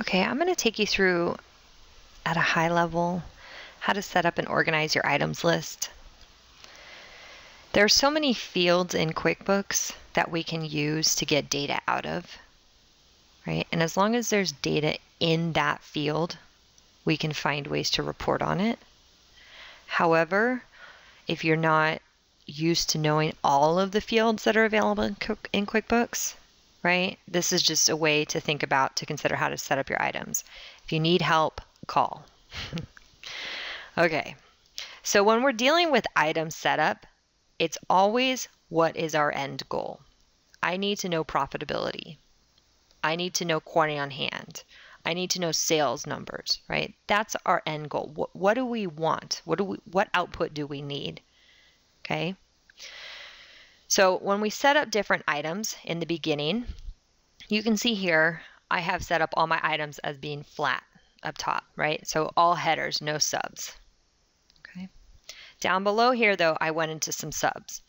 Okay, I'm going to take you through at a high level how to set up and organize your items list. There are so many fields in QuickBooks that we can use to get data out of, right? And as long as there's data in that field, we can find ways to report on it. However, if you're not used to knowing all of the fields that are available in, QuickBooks, right? This is just a way to think about to consider how to set up your items. If you need help, call. okay, so when we're dealing with item setup, it's always what is our end goal. I need to know profitability. I need to know quantity on hand. I need to know sales numbers, right? That's our end goal. What, what do we want? What do we what output do we need? Okay? So when we set up different items in the beginning, you can see here I have set up all my items as being flat up top, right? So all headers, no subs. Okay. Down below here though, I went into some subs.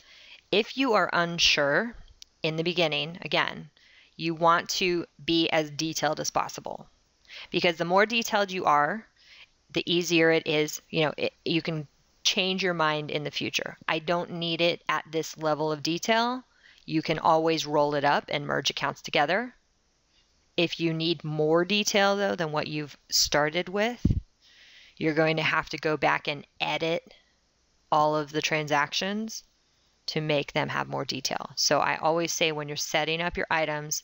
If you are unsure in the beginning, again, you want to be as detailed as possible because the more detailed you are, the easier it is, you know, it, you can change your mind in the future. I don't need it at this level of detail. You can always roll it up and merge accounts together. If you need more detail though than what you've started with, you're going to have to go back and edit all of the transactions to make them have more detail. So I always say when you're setting up your items,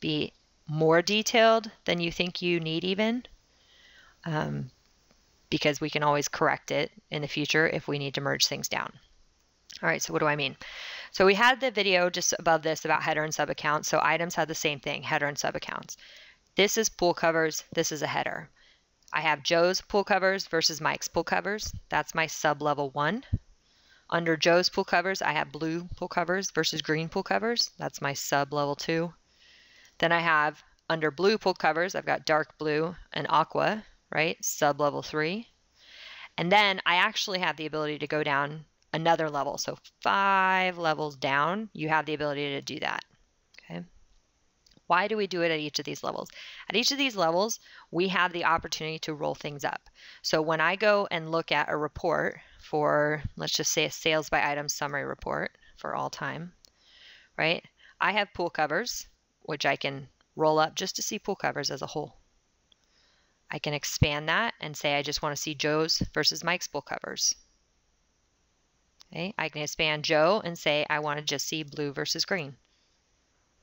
be more detailed than you think you need even. Um, because we can always correct it in the future if we need to merge things down. All right, so what do I mean? So we had the video just above this about header and sub accounts. So items have the same thing, header and sub accounts. This is pool covers, this is a header. I have Joe's pool covers versus Mike's pool covers. That's my sub level one. Under Joe's pool covers, I have blue pool covers versus green pool covers. That's my sub level two. Then I have under blue pool covers, I've got dark blue and aqua right? Sub level three. And then I actually have the ability to go down another level. So five levels down, you have the ability to do that. Okay. Why do we do it at each of these levels? At each of these levels, we have the opportunity to roll things up. So when I go and look at a report for, let's just say a sales by item summary report for all time, right? I have pool covers, which I can roll up just to see pool covers as a whole. I can expand that and say I just want to see Joe's versus Mike's pool covers. Okay, I can expand Joe and say I want to just see blue versus green.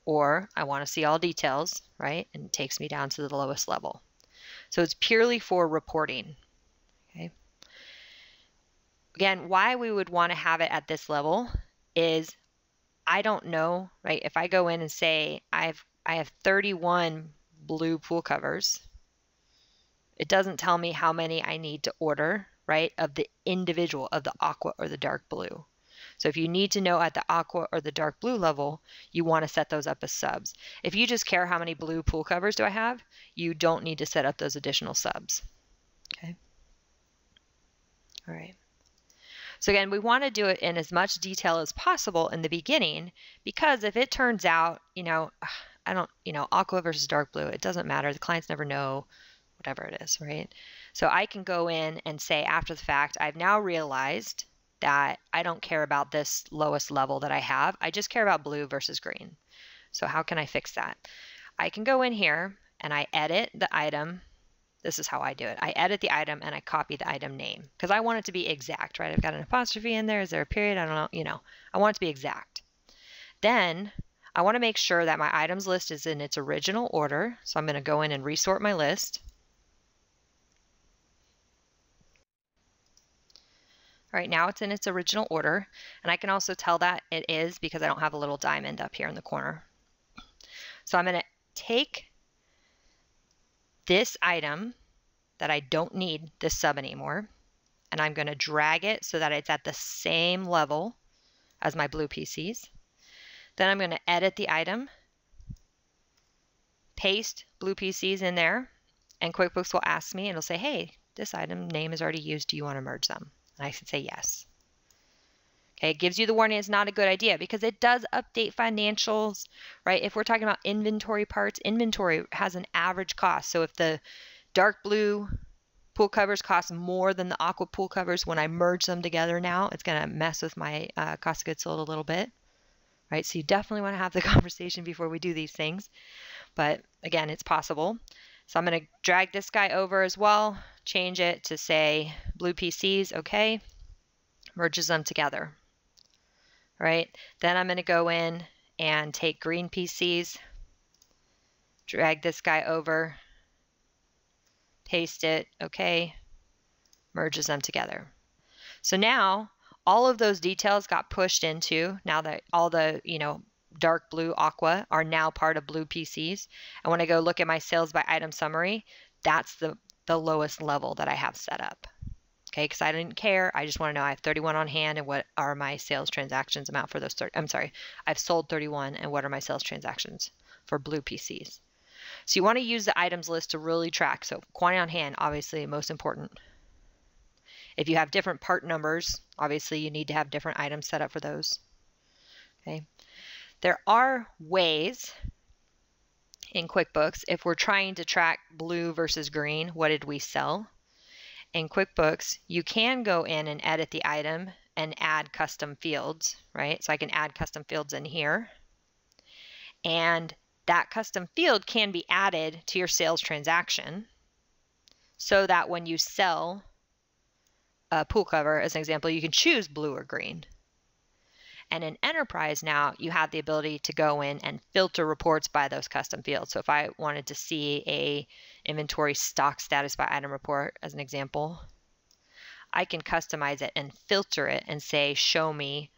Or I want to see all details, right? And it takes me down to the lowest level. So it's purely for reporting. Okay. Again, why we would want to have it at this level is I don't know, right? If I go in and say I've I have 31 blue pool covers, it doesn't tell me how many I need to order, right, of the individual of the aqua or the dark blue. So if you need to know at the aqua or the dark blue level, you want to set those up as subs. If you just care how many blue pool covers do I have, you don't need to set up those additional subs. Okay. All right. So again, we want to do it in as much detail as possible in the beginning because if it turns out, you know, I don't, you know, aqua versus dark blue, it doesn't matter. The clients never know whatever it is, right? So I can go in and say after the fact, I've now realized that I don't care about this lowest level that I have. I just care about blue versus green. So how can I fix that? I can go in here and I edit the item. This is how I do it. I edit the item and I copy the item name because I want it to be exact, right? I've got an apostrophe in there. Is there a period? I don't know. You know, I want it to be exact. Then I want to make sure that my items list is in its original order. So I'm going to go in and resort my list. Right now it's in its original order, and I can also tell that it is because I don't have a little diamond up here in the corner. So I'm going to take this item that I don't need this sub anymore, and I'm going to drag it so that it's at the same level as my blue PCs. Then I'm going to edit the item, paste blue PCs in there, and QuickBooks will ask me and it'll say, hey, this item name is already used. Do you want to merge them? And I should say yes. Okay, it gives you the warning it's not a good idea because it does update financials, right? If we're talking about inventory parts, inventory has an average cost. So if the dark blue pool covers cost more than the aqua pool covers when I merge them together now, it's going to mess with my uh, cost of goods sold a little bit, right? So you definitely want to have the conversation before we do these things. But again, it's possible. So I'm going to drag this guy over as well, change it to say blue PCs, okay, merges them together, right? Then I'm going to go in and take green PCs, drag this guy over, paste it, okay, merges them together. So now all of those details got pushed into, now that all the, you know, dark blue aqua are now part of blue PCs. And when I go look at my sales by item summary, that's the, the lowest level that I have set up. Okay, because I didn't care. I just want to know I have 31 on hand and what are my sales transactions amount for those 30. I'm sorry, I've sold 31 and what are my sales transactions for blue PCs. So you want to use the items list to really track. So quantity on hand, obviously most important. If you have different part numbers, obviously you need to have different items set up for those. Okay. There are ways in QuickBooks if we're trying to track blue versus green, what did we sell? In QuickBooks, you can go in and edit the item and add custom fields, right? So I can add custom fields in here. And that custom field can be added to your sales transaction so that when you sell a pool cover, as an example, you can choose blue or green. And in Enterprise now, you have the ability to go in and filter reports by those custom fields. So if I wanted to see a inventory stock status by item report, as an example, I can customize it and filter it and say, show me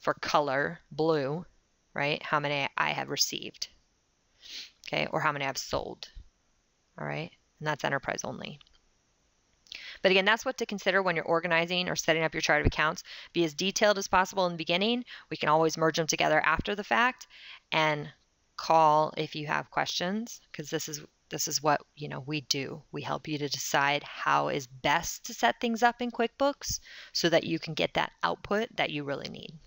for color blue, right? How many I have received, okay? Or how many I've sold, all right? And that's enterprise only. But again, that's what to consider when you're organizing or setting up your chart of accounts. Be as detailed as possible in the beginning. We can always merge them together after the fact and call if you have questions because this is this is what you know we do we help you to decide how is best to set things up in quickbooks so that you can get that output that you really need